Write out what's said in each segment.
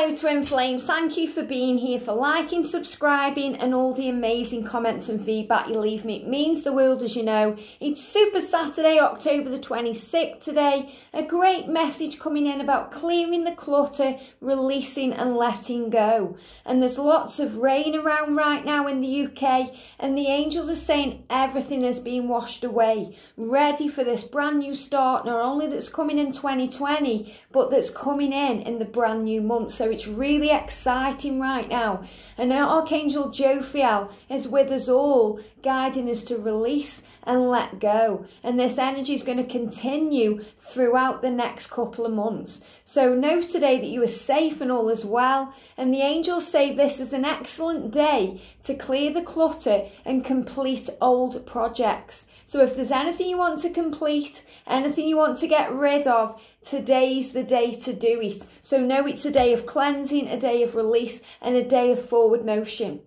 Hello Twin Flames, thank you for being here, for liking, subscribing and all the amazing comments and feedback you leave me. It means the world as you know. It's Super Saturday, October the 26th today. A great message coming in about clearing the clutter, releasing and letting go. And there's lots of rain around right now in the UK and the angels are saying everything has been washed away. Ready for this brand new start, not only that's coming in 2020, but that's coming in in the brand new month month. It's really exciting right now. And Archangel Jophiel is with us all, guiding us to release and let go. And this energy is going to continue throughout the next couple of months. So know today that you are safe and all is well. And the angels say this is an excellent day to clear the clutter and complete old projects. So if there's anything you want to complete, anything you want to get rid of, today's the day to do it. So know it's a day of cleansing, a day of release, and a day of forward motion.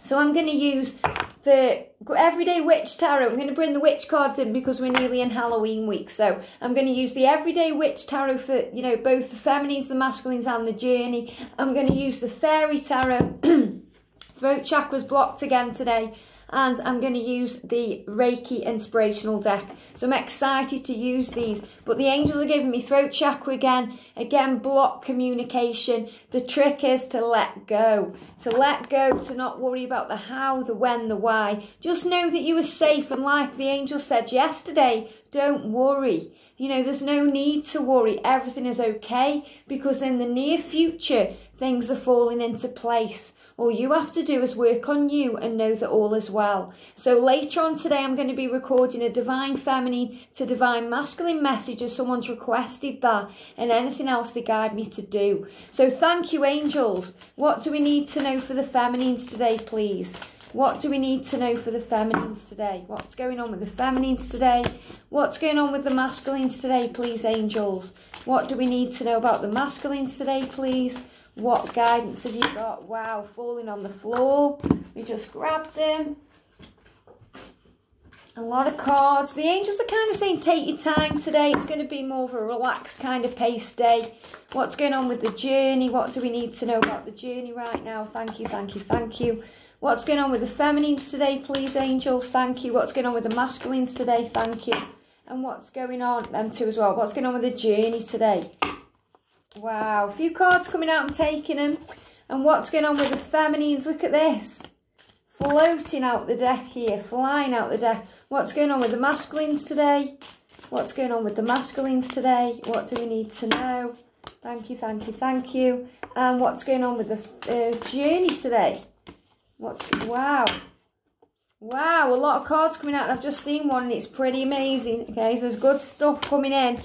So I'm going to use the Everyday Witch Tarot. I'm going to bring the witch cards in because we're nearly in Halloween week. So I'm going to use the Everyday Witch Tarot for, you know, both the feminines, the masculines and the journey. I'm going to use the Fairy Tarot. Throat chakra's blocked again today and I'm going to use the Reiki Inspirational deck. So I'm excited to use these. But the angels are giving me throat chakra again. Again, block communication. The trick is to let go. To let go, to not worry about the how, the when, the why. Just know that you are safe. And like the angel said yesterday, don't worry. You know, there's no need to worry. Everything is okay because in the near future, things are falling into place. All you have to do is work on you and know that all is well. So later on today, I'm going to be recording a divine feminine to divine masculine message as someone's requested that and anything else they guide me to do. So thank you, angels. What do we need to know for the feminines today, please? What do we need to know for the feminines today? What's going on with the feminines today? What's going on with the masculines today, please, angels? What do we need to know about the masculines today, please? What guidance have you got? Wow, falling on the floor. We just grabbed them. A lot of cards. The angels are kind of saying take your time today. It's going to be more of a relaxed kind of pace day. What's going on with the journey? What do we need to know about the journey right now? Thank you, thank you, thank you. What's going on with the feminines today, please, angels? Thank you. What's going on with the masculines today? Thank you. And what's going on, them two as well. What's going on with the journey today? Wow, a few cards coming out, I'm taking them. And what's going on with the feminines? Look at this. Floating out the deck here, flying out the deck. What's going on with the masculines today? What's going on with the masculines today? What do we need to know? Thank you, thank you, thank you. And what's going on with the uh, journey today? What's, wow. Wow, a lot of cards coming out. I've just seen one and it's pretty amazing. Okay, so there's good stuff coming in.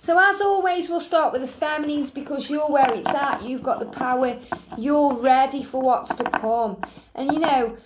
So as always, we'll start with the feminines because you're where it's at. You've got the power. You're ready for what's to come. And you know,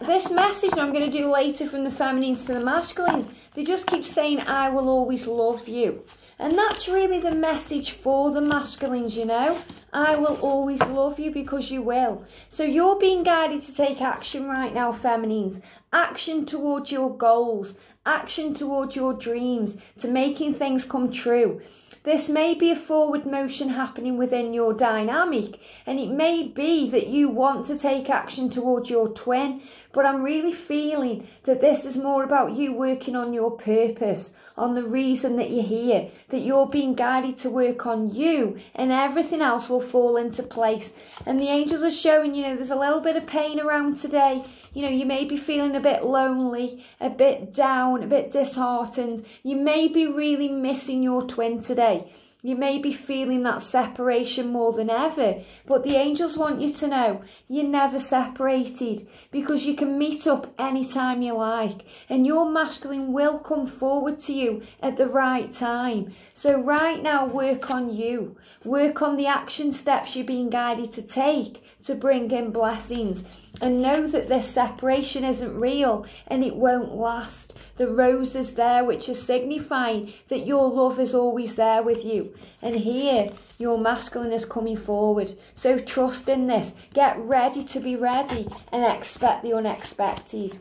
this message I'm going to do later from the feminines to the masculines, they just keep saying, I will always love you. And that's really the message for the masculines, you know. I will always love you because you will. So you're being guided to take action right now, feminines. Action towards your goals, action towards your dreams, to making things come true. This may be a forward motion happening within your dynamic, and it may be that you want to take action towards your twin, but I'm really feeling that this is more about you working on your purpose, on the reason that you're here, that you're being guided to work on you, and everything else will fall into place. And the angels are showing, you know, there's a little bit of pain around today. You know, you may be feeling a bit lonely, a bit down, a bit disheartened. You may be really missing your twin today. You may be feeling that separation more than ever, but the angels want you to know you're never separated because you can meet up anytime you like and your masculine will come forward to you at the right time. So right now work on you. Work on the action steps you're being guided to take to bring in blessings and know that this separation isn't real and it won't last. The rose is there, which is signifying that your love is always there with you. And here, your masculine is coming forward. So trust in this. Get ready to be ready and expect the unexpected.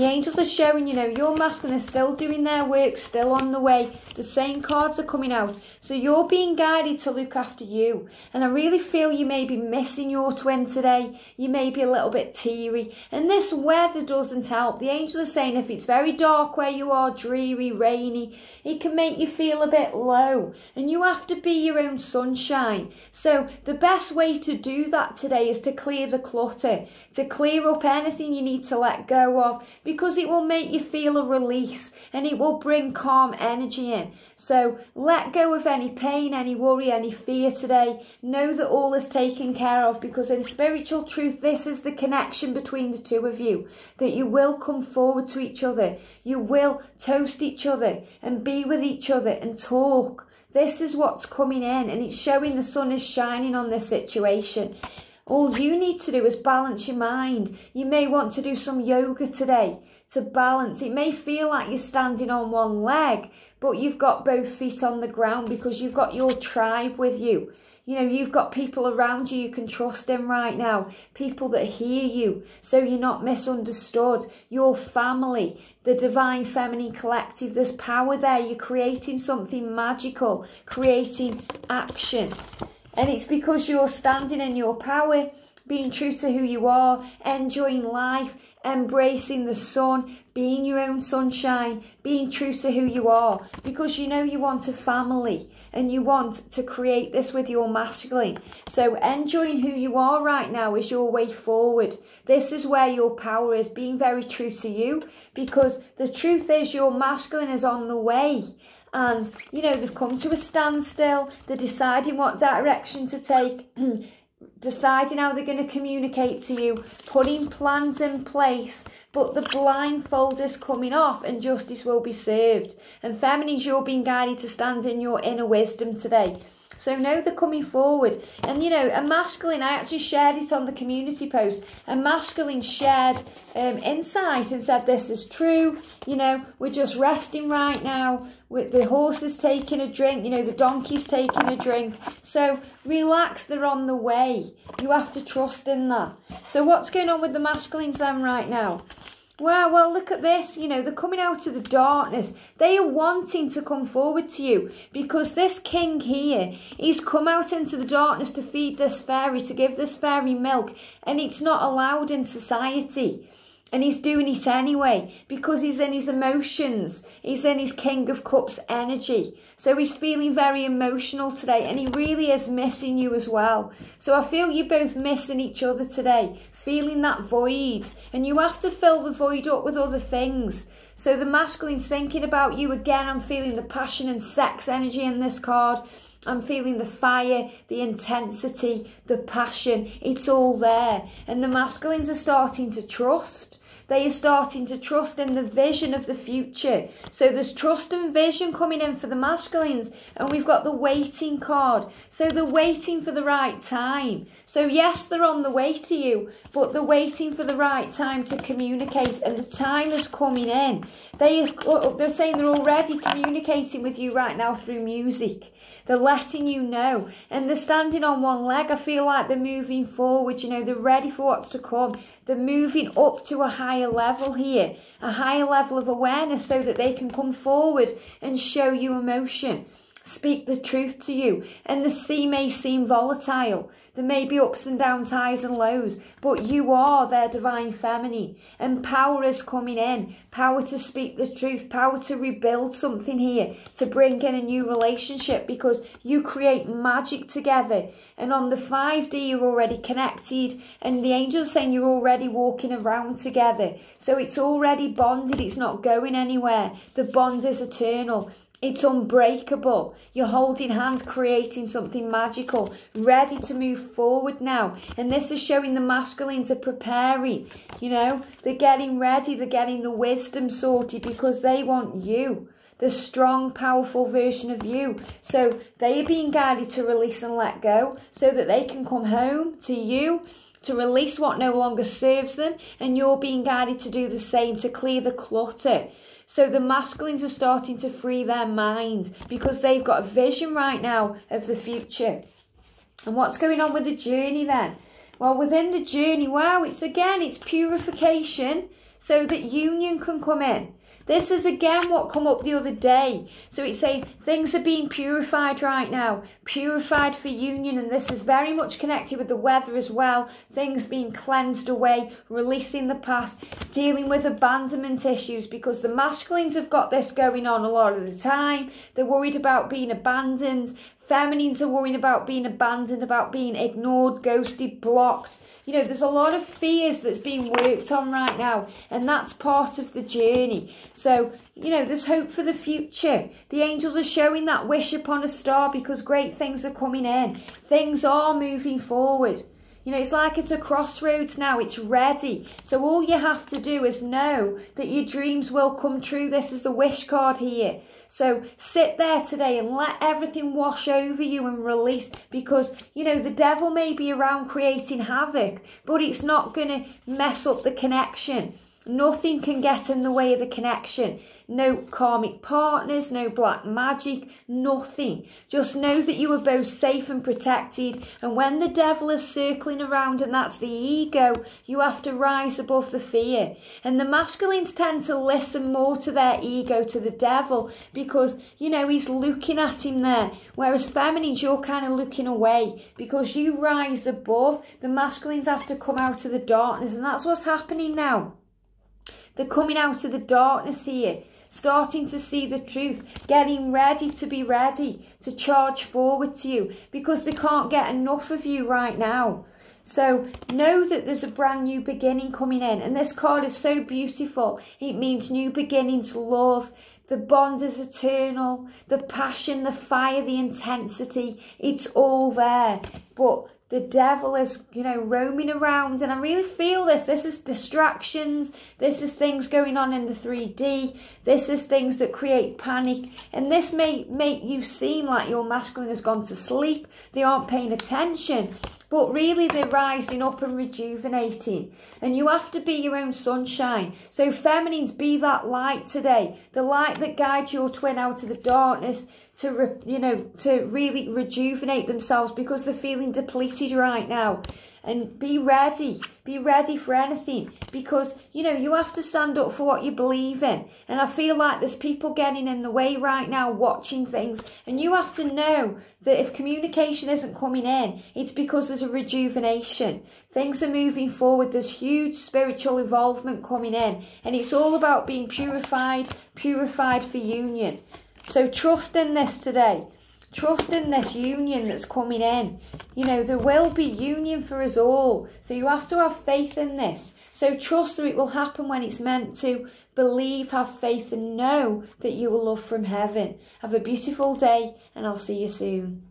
The angels are showing, you know, your masculine is still doing their work, still on the way. The same cards are coming out. So you're being guided to look after you. And I really feel you may be missing your twin today. You may be a little bit teary. And this weather doesn't help. The angels are saying if it's very dark where you are, dreary, rainy, it can make you feel a bit low. And you have to be your own sunshine. So the best way to do that today is to clear the clutter, to clear up anything you need to let go of because it will make you feel a release and it will bring calm energy in. So let go of any pain, any worry, any fear today. Know that all is taken care of because in spiritual truth, this is the connection between the two of you. That you will come forward to each other, you will toast each other and be with each other and talk. This is what's coming in, and it's showing the sun is shining on this situation. All you need to do is balance your mind. You may want to do some yoga today to balance. It may feel like you're standing on one leg, but you've got both feet on the ground because you've got your tribe with you. You know, you've got people around you you can trust in right now, people that hear you, so you're not misunderstood. Your family, the Divine Feminine Collective, there's power there. You're creating something magical, creating action. And it's because you're standing in your power, being true to who you are, enjoying life, embracing the sun, being your own sunshine, being true to who you are. Because you know you want a family and you want to create this with your masculine. So enjoying who you are right now is your way forward. This is where your power is, being very true to you. Because the truth is your masculine is on the way and you know they've come to a standstill. They're deciding what direction to take deciding how they're going to communicate to you putting plans in place. But the blindfold is coming off and justice will be served. And feminines you're being guided to stand in your inner wisdom today so know they're coming forward. And you know, a masculine, I actually shared it on the community post. A masculine shared um, insight and said, This is true. You know, we're just resting right now. With the horses taking a drink, you know, the donkey's taking a drink. So relax, they're on the way. You have to trust in that. So, what's going on with the masculines then right now? Wow, well, look at this. You know, they're coming out of the darkness. They are wanting to come forward to you because this king here, he's come out into the darkness to feed this fairy, to give this fairy milk, and it's not allowed in society. And he's doing it anyway because he's in his emotions. He's in his King of Cups energy. So he's feeling very emotional today and he really is missing you as well. So I feel you're both missing each other today, feeling that void. And you have to fill the void up with other things. So the masculine's thinking about you again. I'm feeling the passion and sex energy in this card. I'm feeling the fire, the intensity, the passion. It's all there. And the masculines are starting to trust. They are starting to trust in the vision of the future. So there's trust and vision coming in for the masculines. And we've got the waiting card. So they're waiting for the right time. So yes, they're on the way to you, but they're waiting for the right time to communicate. And the time is coming in. They, oh, oh, they're saying they're already communicating with you right now through music. They're letting you know. And they're standing on one leg. I feel like they're moving forward. You know, they're ready for what's to come. They're moving up to a higher level here, a higher level of awareness so that they can come forward and show you emotion speak the truth to you. And the sea may seem volatile. There may be ups and downs, highs and lows, but you are their divine feminine. And power is coming in. Power to speak the truth, power to rebuild something here, to bring in a new relationship because you create magic together. And on the 5D, you're already connected. And the angels saying you're already walking around together. So it's already bonded, it's not going anywhere. The bond is eternal. It's unbreakable. You're holding hands, creating something magical, ready to move forward now. And this is showing the masculines are preparing. You know, they're getting ready, they're getting the wisdom sorted because they want you, the strong, powerful version of you. So they are being guided to release and let go so that they can come home to you to release what no longer serves them. And you're being guided to do the same, to clear the clutter so the masculines are starting to free their mind because they've got a vision right now of the future. And what's going on with the journey then? Well, within the journey, wow, it's again, it's purification. so that union can come in. This is again what come up the other day. So it says things are being purified right now, purified for union, and this is very much connected with the weather as well. Things being cleansed away, releasing the past, dealing with abandonment issues because the masculines have got this going on a lot of the time. They're worried about being abandoned. Feminines are worrying about being abandoned, about being ignored, ghosted, blocked. You know, there's a lot of fears that's being worked on right now, and that's part of the journey. So, you know, there's hope for the future. The angels are showing that wish upon a star because great things are coming in. Things are moving forward. You know, it's like it's a crossroads now, it's ready. So all you have to do is know that your dreams will come true. This is the wish card here. So sit there today and let everything wash over you and release because, you know, the devil may be around creating havoc, but it's not going to mess up the connection. Nothing can get in the way of the connection. No karmic partners, no black magic, nothing. Just know that you are both safe and protected. And when the devil is circling around, and that's the ego, you have to rise above the fear. And the masculines tend to listen more to their ego, to the devil, because, you know, he's looking at him there. Whereas feminines, you're kind of looking away because you rise above. The masculines have to come out of the darkness, and that's what's happening now. They're coming out of the darkness here, starting to see the truth, getting ready to be ready to charge forward to you because they can't get enough of you right now. So know that there's a brand new beginning coming in. And this card is so beautiful. It means new beginnings, love. The bond is eternal. The passion, the fire, the intensity. It's all there. But the devil is, you know, roaming around. And I really feel this. This is distractions. This is things going on in the 3D. This is things that create panic. And this may make you seem like your masculine has gone to sleep. They aren't paying attention. But really, they're rising up and rejuvenating. And you have to be your own sunshine. So, feminines, be that light today. The light that guides your twin out of the darkness to, you know, to really rejuvenate themselves because they're feeling depleted right now and be ready. Be ready for anything because, you know, you have to stand up for what you believe in. And I feel like there's people getting in the way right now watching things. And you have to know that if communication isn't coming in, it's because there's a rejuvenation. Things are moving forward. There's huge spiritual involvement coming in. And it's all about being purified, purified for union. So trust in this today. Trust in this union that's coming in. You know, there will be union for us all. So you have to have faith in this. So trust that it will happen when it's meant to. Believe, have faith, and know that you will love from heaven. Have a beautiful day, and I'll see you soon.